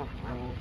Oh,